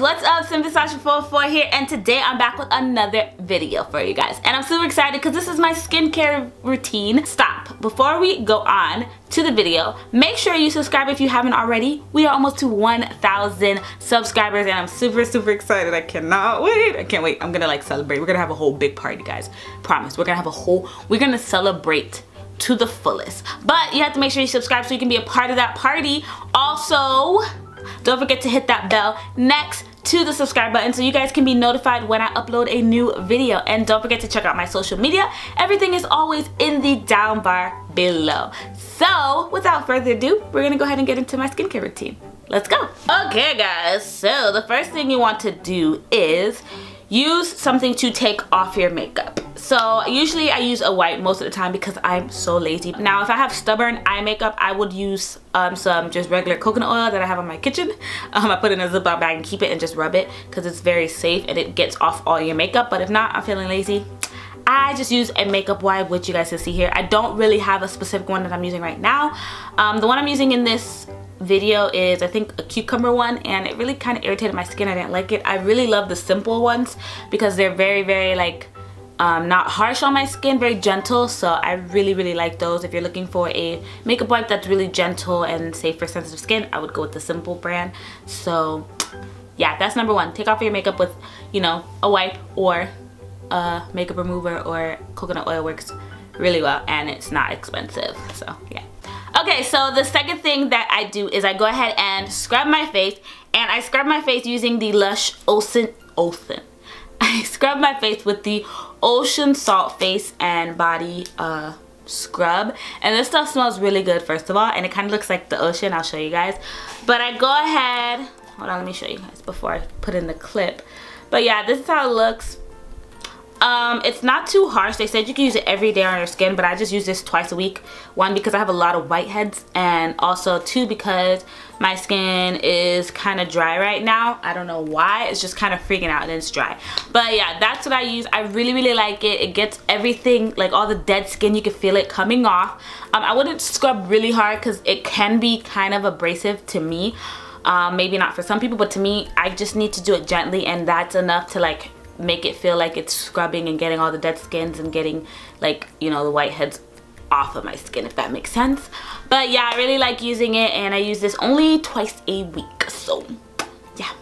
what's up Simply Sasha 414 here and today I'm back with another video for you guys. And I'm super excited because this is my skincare routine. Stop. Before we go on to the video make sure you subscribe if you haven't already. We are almost to 1,000 subscribers and I'm super super excited. I cannot wait. I can't wait. I'm gonna like celebrate. We're gonna have a whole big party guys. Promise. We're gonna have a whole we're gonna celebrate to the fullest. But you have to make sure you subscribe so you can be a part of that party. Also don't forget to hit that bell. Next to the subscribe button so you guys can be notified when I upload a new video. And don't forget to check out my social media. Everything is always in the down bar below. So without further ado, we're gonna go ahead and get into my skincare routine. Let's go. Okay guys, so the first thing you want to do is use something to take off your makeup. So usually I use a white most of the time because I'm so lazy. Now if I have stubborn eye makeup, I would use um, some just regular coconut oil that I have in my kitchen. Um, I put in a Ziploc bag and keep it and just rub it because it's very safe and it gets off all your makeup. But if not, I'm feeling lazy. I just use a makeup wipe which you guys can see here. I don't really have a specific one that I'm using right now. Um, the one I'm using in this video is I think a cucumber one and it really kind of irritated my skin. I didn't like it. I really love the simple ones because they're very very like um, not harsh on my skin, very gentle. So I really really like those. If you're looking for a makeup wipe that's really gentle and safe for sensitive skin, I would go with the Simple brand. So yeah, that's number one. Take off your makeup with, you know, a wipe or a makeup remover or coconut oil works really well and it's not expensive. So yeah. Okay, so the second thing that I do is I go ahead and scrub my face and I scrub my face using the Lush Olsen Olsen. I scrub my face with the Ocean Salt Face and Body uh, scrub. And this stuff smells really good first of all and it kind of looks like the ocean I'll show you guys. But I go ahead hold on let me show you guys before I put in the clip. But yeah this is how it looks um, it's not too harsh. They said you can use it every day on your skin, but I just use this twice a week. One, because I have a lot of whiteheads, and also two, because my skin is kind of dry right now. I don't know why. It's just kind of freaking out and it's dry. But yeah, that's what I use. I really, really like it. It gets everything, like all the dead skin, you can feel it coming off. Um, I wouldn't scrub really hard because it can be kind of abrasive to me. Um, maybe not for some people, but to me, I just need to do it gently and that's enough to like make it feel like it's scrubbing and getting all the dead skins and getting like you know the whiteheads off of my skin if that makes sense but yeah I really like using it and I use this only twice a week so yeah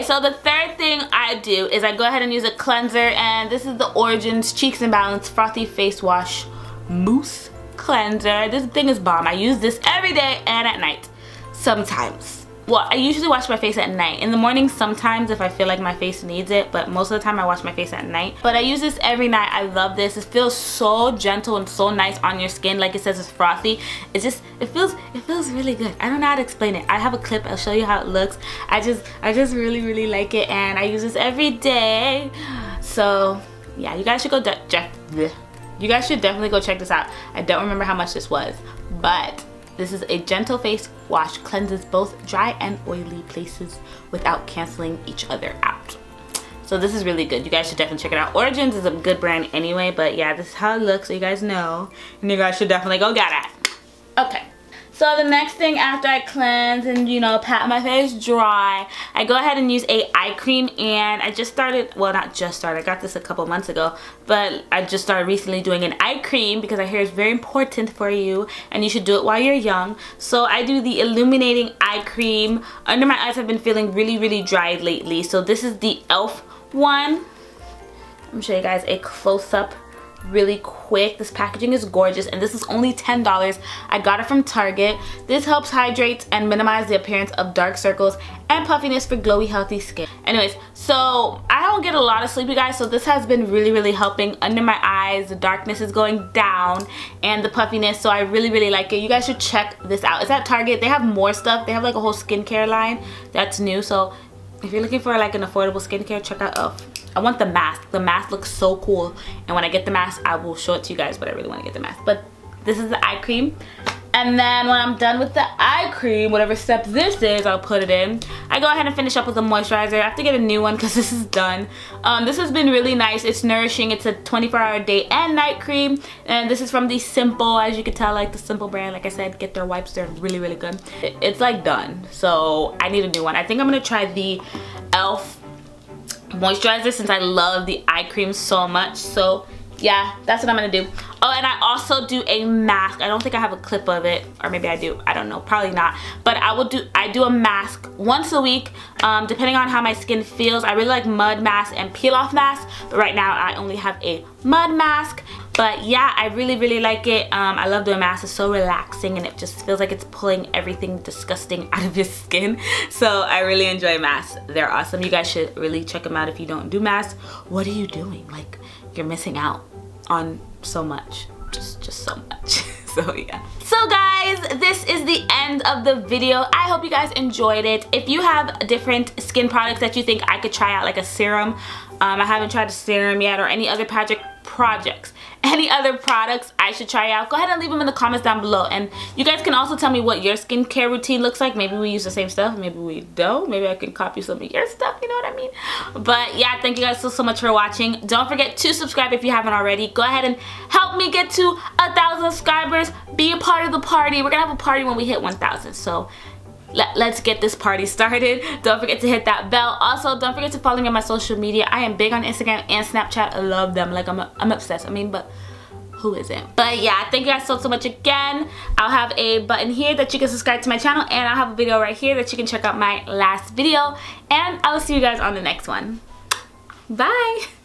so the third thing I do is I go ahead and use a cleanser and this is the Origins Checks and Balance Frothy Face Wash Mousse Cleanser. This thing is bomb. I use this every day and at night sometimes well I usually wash my face at night. In the morning sometimes if I feel like my face needs it but most of the time I wash my face at night. But I use this every night. I love this. It feels so gentle and so nice on your skin. Like it says it's frothy. It's just it feels it feels really good. I don't know how to explain it. I have a clip. I'll show you how it looks. I just I just really really like it and I use this every day. So yeah you guys should go you guys should definitely go check this out. I don't remember how much this was but this is a gentle face wash, cleanses both dry and oily places without canceling each other out. So this is really good. You guys should definitely check it out. Origins is a good brand anyway, but yeah, this is how it looks so you guys know. And you guys should definitely go get it. Okay. So the next thing after I cleanse and you know pat my face dry, I go ahead and use a eye cream and I just started, well not just started, I got this a couple months ago, but I just started recently doing an eye cream because I hear it's very important for you and you should do it while you're young. So I do the illuminating eye cream. Under my eyes have been feeling really really dry lately. So this is the e.l.f. one. I'm show you guys a close-up really quick. This packaging is gorgeous and this is only $10. I got it from Target. This helps hydrate and minimize the appearance of dark circles and puffiness for glowy healthy skin. Anyways, so I don't get a lot of sleep you guys so this has been really really helping under my eyes. The darkness is going down and the puffiness so I really really like it. You guys should check this out. It's at Target. They have more stuff. They have like a whole skincare line that's new so if you're looking for like an affordable skincare check out e.l.f. I want the mask. The mask looks so cool. And when I get the mask, I will show it to you guys, but I really want to get the mask. But this is the eye cream. And then when I'm done with the eye cream, whatever step this is, I'll put it in. I go ahead and finish up with a moisturizer. I have to get a new one because this is done. Um, this has been really nice. It's nourishing. It's a 24 hour day and night cream. And this is from the Simple, as you can tell, like the Simple brand. Like I said, get their wipes. They're really, really good. It's like done. So I need a new one. I think I'm going to try the e.l.f. moisturizer since I love the eye cream so much. So yeah, that's what I'm gonna do. Oh, and I also do a mask. I don't think I have a clip of it, or maybe I do. I don't know, probably not. But I will do, I do a mask once a week, um, depending on how my skin feels. I really like mud mask and peel off mask, but right now I only have a mud mask. But yeah, I really, really like it. Um, I love doing masks. It's so relaxing and it just feels like it's pulling everything disgusting out of your skin. So I really enjoy masks. They're awesome. You guys should really check them out if you don't do masks. What are you doing? Like, you're missing out on so much just just so much so yeah so guys this is the end of the video i hope you guys enjoyed it if you have different skin products that you think i could try out like a serum um, i haven't tried a serum yet or any other project projects any other products I should try out, go ahead and leave them in the comments down below. And you guys can also tell me what your skincare routine looks like. Maybe we use the same stuff, maybe we don't. Maybe I can copy some of your stuff, you know what I mean? But yeah, thank you guys so, so much for watching. Don't forget to subscribe if you haven't already. Go ahead and help me get to a thousand subscribers. Be a part of the party. We're gonna have a party when we hit 1,000. So let, us get this party started. Don't forget to hit that bell. Also, don't forget to follow me on my social media. I am big on Instagram and Snapchat. I love them. Like, I'm, I'm obsessed. I mean, but who isn't? But yeah, thank you guys so, so much again. I'll have a button here that you can subscribe to my channel. And I'll have a video right here that you can check out my last video. And I will see you guys on the next one. Bye.